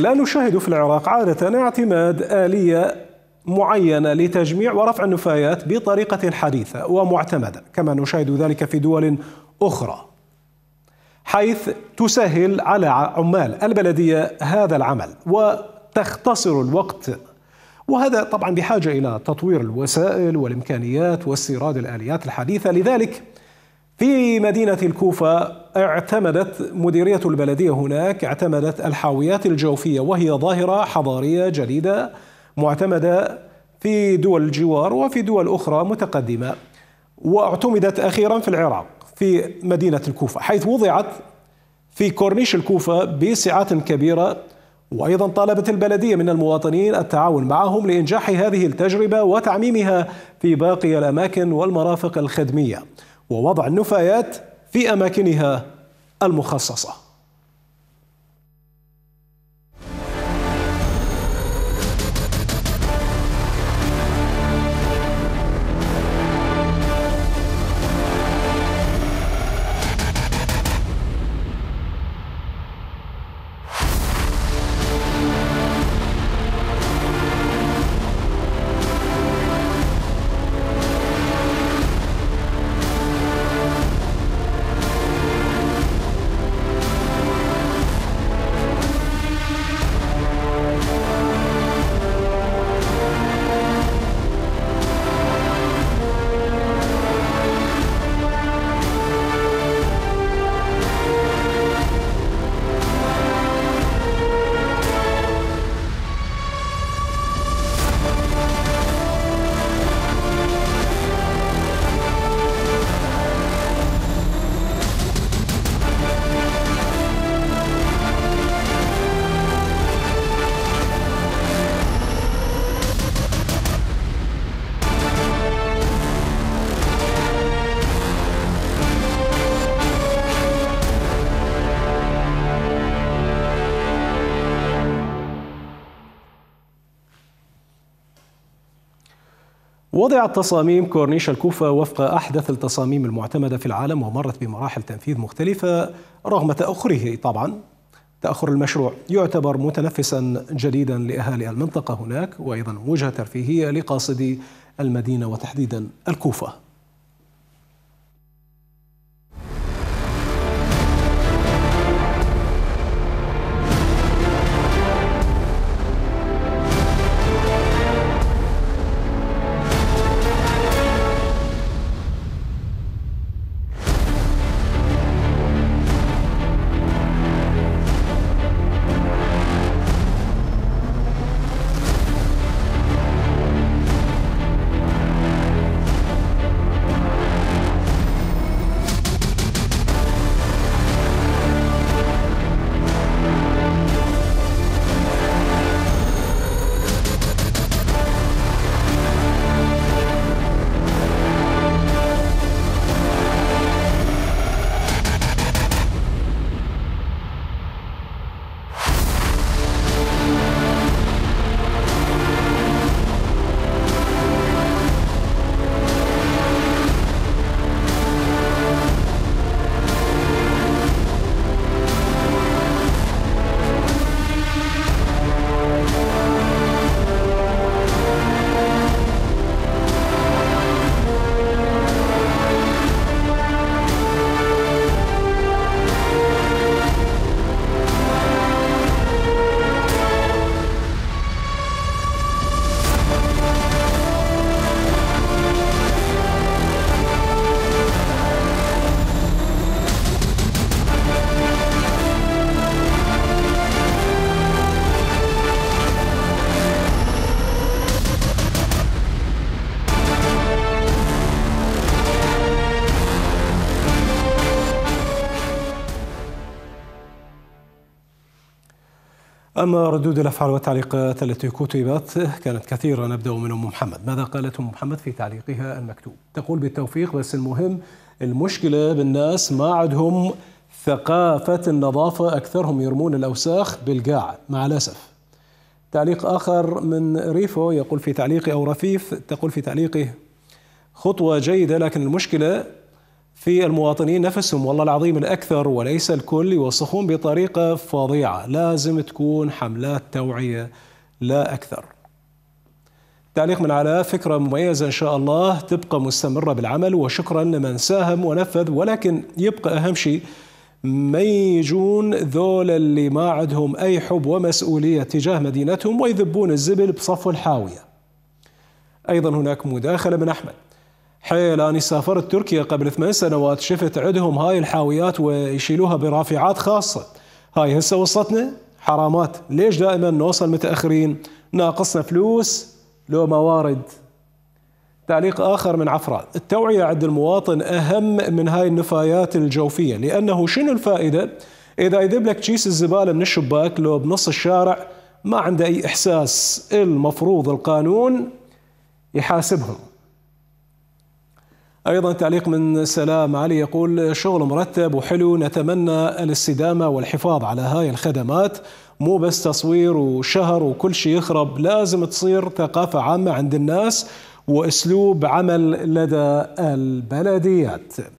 لا نشاهد في العراق عادة اعتماد آلية معينة لتجميع ورفع النفايات بطريقة حديثة ومعتمدة كما نشاهد ذلك في دول أخرى حيث تسهل على عمال البلدية هذا العمل وتختصر الوقت. وهذا طبعا بحاجة إلى تطوير الوسائل والإمكانيات واستيراد الآليات الحديثة. لذلك في مدينة الكوفة اعتمدت مديرية البلدية هناك اعتمدت الحاويات الجوفية وهي ظاهرة حضارية جديدة معتمدة في دول الجوار وفي دول أخرى متقدمة واعتمدت أخيرا في العراق في مدينة الكوفة حيث وضعت في كورنيش الكوفة بسعات كبيرة وأيضا طالبت البلدية من المواطنين التعاون معهم لإنجاح هذه التجربة وتعميمها في باقي الأماكن والمرافق الخدمية. ووضع النفايات في أماكنها المخصصة. وضعت تصاميم كورنيش الكوفة وفق أحدث التصاميم المعتمدة في العالم ومرت بمراحل تنفيذ مختلفة رغم تأخره طبعا. تأخر المشروع يعتبر متنفسا جديدا لأهالي المنطقة هناك وأيضا وجهة ترفيهية لقاصدي المدينة وتحديدا الكوفة. أما ردود الأفعال والتعليقات التي كتبت كانت كثيرة. نبدأ من أم محمد. ماذا قالت أم محمد في تعليقها المكتوب؟ تقول بالتوفيق بس المهم المشكلة بالناس ما عندهم ثقافة النظافة أكثرهم يرمون الأوساخ بالقاع مع الأسف. تعليق آخر من ريفو يقول في تعليقه أو رفيف تقول في تعليقه خطوة جيدة لكن المشكلة في المواطنين نفسهم والله العظيم الأكثر وليس الكل يوسخون بطريقة فظيعة. لازم تكون حملات توعية لا أكثر. تعليق من علاء فكرة مميزة إن شاء الله تبقى مستمرة بالعمل وشكرا لمن ساهم ونفذ ولكن يبقى أهم شيء ما يجون ذول اللي ما عندهم أي حب ومسؤولية تجاه مدينتهم ويذبون الزبل بصفو الحاوية. أيضا هناك مداخلة من أحمد. حيل أنا سافرت تركيا قبل ثمان سنوات شفت عندهم هاي الحاويات ويشيلوها برافعات خاصة. هاي هسه وصلتنا؟ حرامات. ليش دائما نوصل متأخرين؟ ناقصنا فلوس لو موارد تعليق آخر من عفراء التوعية عند المواطن أهم من هاي النفايات الجوفية لأنه شنو الفائدة؟ إذا يذب لك كيس الزبالة من الشباك لو بنص الشارع ما عنده أي إحساس. المفروض القانون يحاسبهم. أيضا تعليق من سلام علي يقول شغل مرتب وحلو نتمنى الاستدامة والحفاظ على هاي الخدمات. مو بس تصوير وشهر وكل شيء يخرب لازم تصير ثقافة عامة عند الناس وأسلوب عمل لدى البلديات.